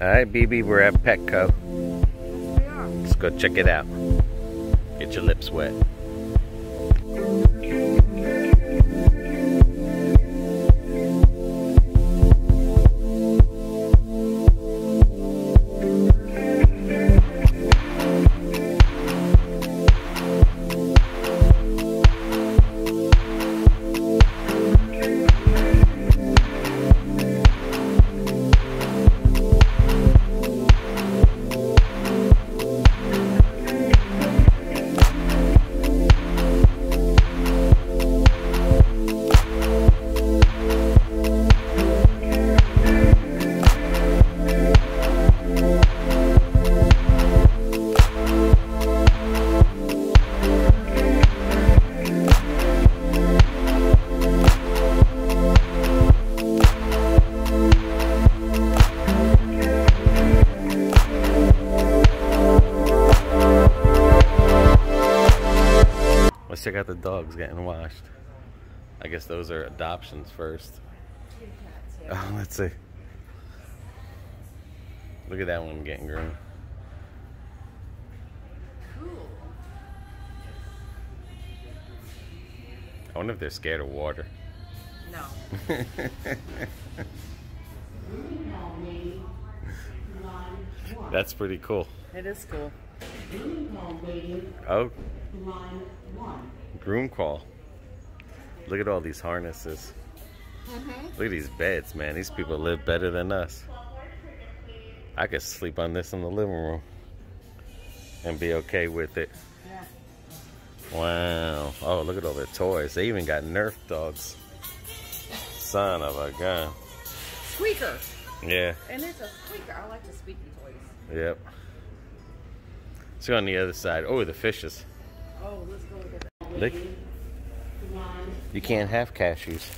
All right, BB, we're at Petco. Let's go check it out. Get your lips wet. Check out the dogs getting washed. I guess those are adoptions first. Oh, let's see. Look at that one getting groomed. Cool. I wonder if they're scared of water. No. That's pretty cool. It is cool. Oh, groom call. Look at all these harnesses. Mm-hmm. Look at these beds, man. These people live better than us. I could sleep on this in the living room and be okay with it. Yeah. Wow. Oh, look at all their toys. They even got Nerf dogs. Son of a gun. Squeaker. Yeah. And it's a squeaker. I like the squeaky toys. Yep. Let's go on the other side. Oh, the fishes. Oh, let's go look at that. Look. You can't have cashews.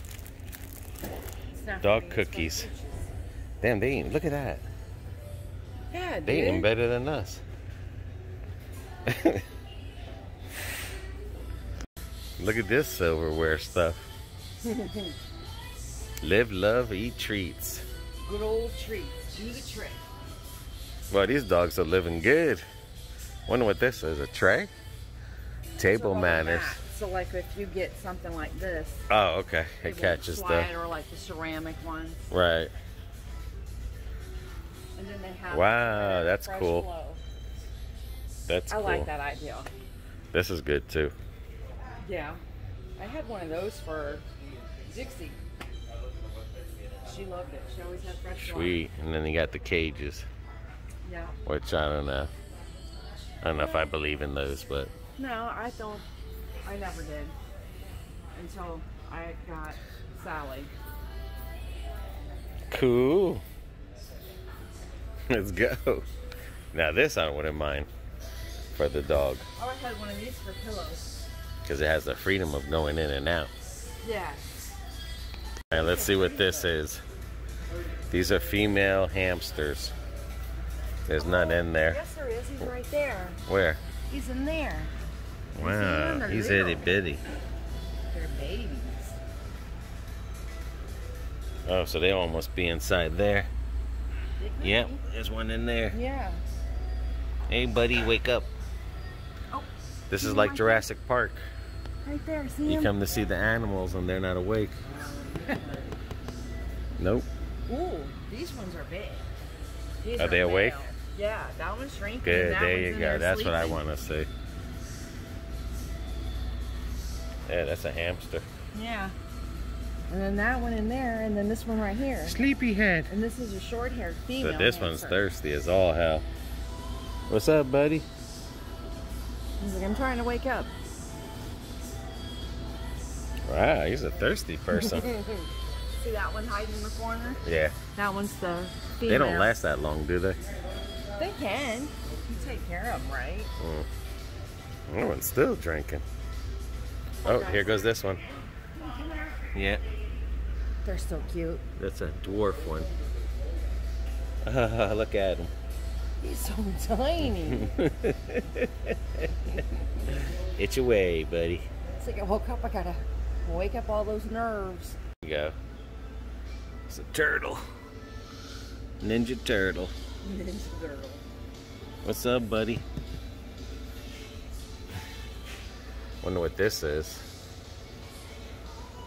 Dog for me, it's for cookies. Damn, they eat. Look at that. Yeah, They eating better than us. Look at this silverware stuff. Live, love, eat treats. Good old treats. Do the trick. Well, these dogs are living good. Wonder what this is. A tray? Table So manners. that. So like if you get something like this, Oh, okay. It won't catches the or like the ceramic ones, right. and then they have. Wow, that's cool. flow. That's I cool. like that idea. This is good too. Yeah, I had one of those for Dixie. She loved it. She always had fresh. Sweet. And then you got the cages, Yeah. which I don't know. I don't know if I believe in those, but No, I don't. I never did until I got Sally. cool. Let's go. Now this I wouldn't mind for the dog Oh, I had one of these for pillows. because it has the freedom of going in and out. Yeah. All right, let's see what this is. These are female hamsters. There's none in there. Yes, there is. He's right there. Where? He's in there. Wow, he's little. itty bitty. They're babies. Oh, so they all must be inside there. They Yep, be. there's one in there. Yeah. Hey, buddy, wake up. Oh, This is like Jurassic Park. Right there. See You him? come to see the animals and they're not awake. Nope. Ooh, these ones are big. These Are they awake? male. Yeah, that one's shrinking. Good, that there you go. there That's what I want to see. Yeah, that's a hamster. Yeah. And then that one in there, and then this one right here. Sleepyhead. And this is a short-haired female. But this one's thirsty as all hell. What's up, buddy? He's like, I'm trying to wake up. Wow, he's a thirsty person. See that one hiding in the corner? yeah. That one's the female. They don't last that long, do they? They can. You take care of them, right? Mm. That one's still drinking. Oh, here goes this one. Yeah, They're so cute. that's a dwarf one. look at him. He's so tiny. It's your way, buddy. it's like I woke up, I gotta wake up all those nerves. There you go. It's a turtle. Ninja turtle. Ninja Turtle. What's up, buddy? Wonder what this is.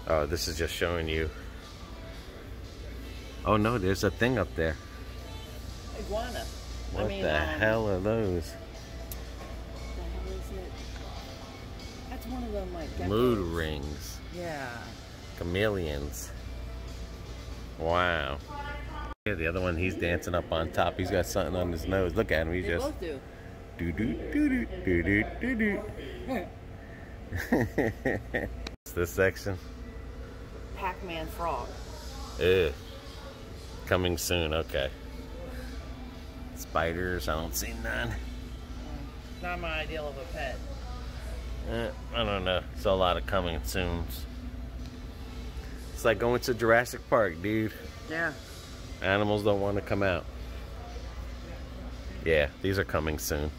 Oh, this is just showing you. Oh no, there's a thing up there. Iguana. What I mean, the um, hell are those? the hell is it? That's one of them like geckos. Mood rings. Yeah. Chameleons. Wow. Yeah, the other one, he's dancing up on top. He's got something on his nose. Look at him. He's They just both do. do do do do do do do. this section. Pac-Man frog. Ugh. Coming soon. Okay. Spiders. I don't see none. Not my ideal of a pet. Eh, I don't know. It's a lot of coming soons. It's like going to Jurassic Park, dude. Yeah. Animals don't want to come out. Yeah, these are coming soon.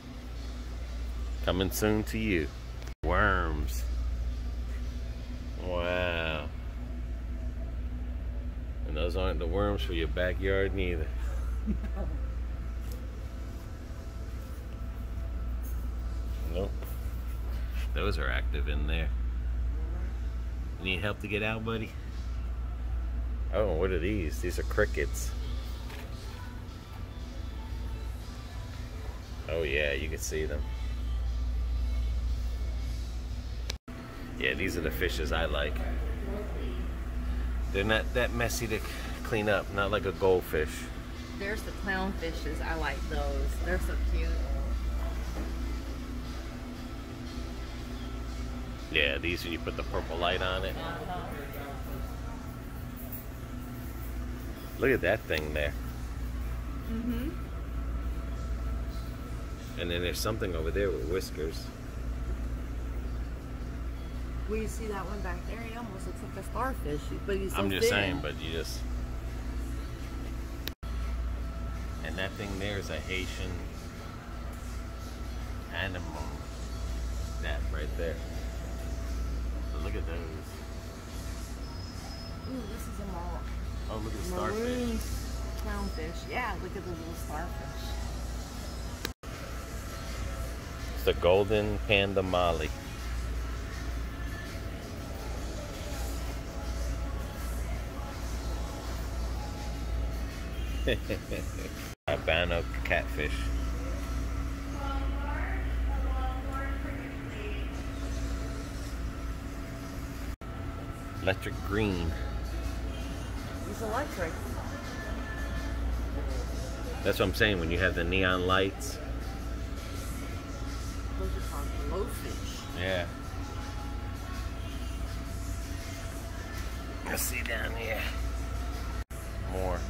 Coming soon to you. Worms. Wow. And those aren't the worms for your backyard neither. Nope. Those are active in there. Need help to get out, buddy? Oh, what are these? These are crickets. Oh yeah, you can see them. Yeah, these are the fishes I like. They're not that messy to clean up, not like a goldfish. There's the clownfishes. I like those. They're so cute. Yeah, these when you put the purple light on it. Uh-huh. Look at that thing there. Mm-hmm. And then there's something over there with whiskers. Well, you see that one back there? He almost looks like a starfish, but he's so I'm just thin. saying, but you just. And that thing there is a Haitian animal. That right there. But look at those. Ooh, this is a mar- Oh, look at the starfish. maroon clownfish. Yeah, look at the little starfish. It's the golden panda molly. Albino catfish. Electric green. He's electric. That's what I'm saying. When you have the neon lights. Those are called blowfish. Yeah. Let's see down here. More.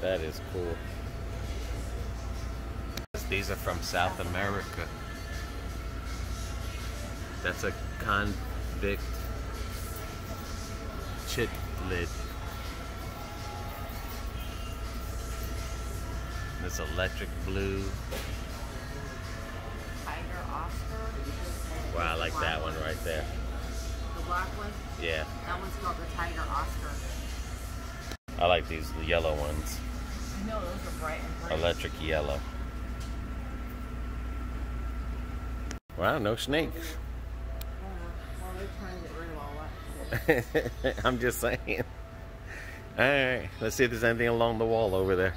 That is cool. These are from South America. That's a convict cichlid. This electric blue. Tiger Oscar. Wow, I like that one right there. The black one. Yeah, That one's called the Tiger Oscar. I like these yellow ones. No, those are bright and bright. Electric yellow. Wow, no snakes. Well, they're trying to get rid of all that. I'm just saying. Alright, let's see if there's anything along the wall over there.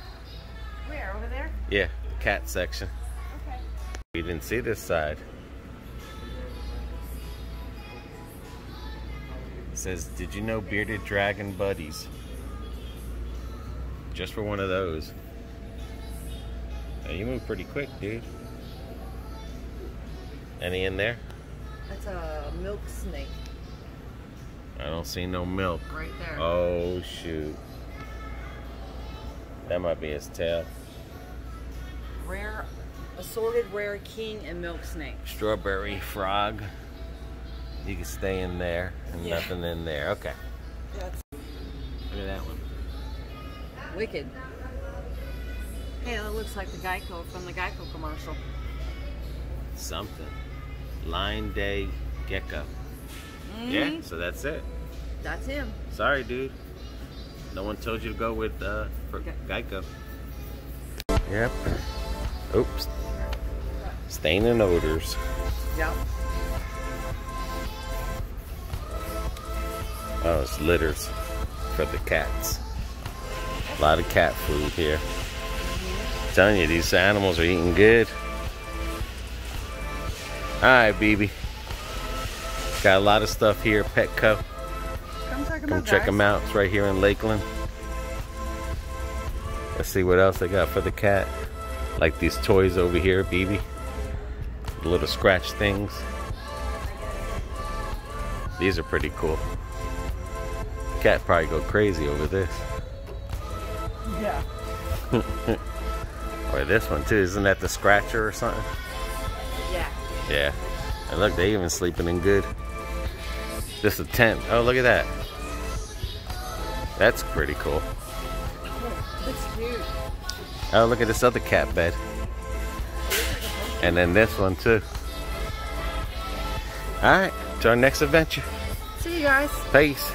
Where? Over there? Yeah, cat section. Okay. We didn't see this side. It says, Did you know bearded dragon buddies? Just for one of those. Now, you move pretty quick, dude. Any in there? That's a milk snake I don't see no milk. right there. Oh, shoot. That might be his tail. Rare, assorted rare king and milk snake. Strawberry frog. You can stay in there and Yeah. nothing in there. Okay. That's Look at that one. wicked. Hey, that looks like the Geico from the Geico commercial. Something. Lined day gecko. Yeah, Mhm. so that's it. That's him. Sorry, dude. No one told you to go with uh, for Geico. Yep. Oops. Stain and odors. Yep. Oh, it's litters for the cats. A lot of cat food here. I'm telling you, these animals are eating good. Hi, BB. Got a lot of stuff here, Petco. Come check Come out. check guys. them out. It's right here in Lakeland. Let's see what else they got for the cat. Like these toys over here, BB. The little scratch things. These are pretty cool. Cat probably go crazy over this. Yeah. Or this one too. Isn't that the scratcher or something? Yeah. And look, they even sleeping in good. This a tent. Oh, look at that. That's pretty cool. It's cute. Oh, look at this other cat bed. And then this one too. All right, to our next adventure. See you guys. Peace.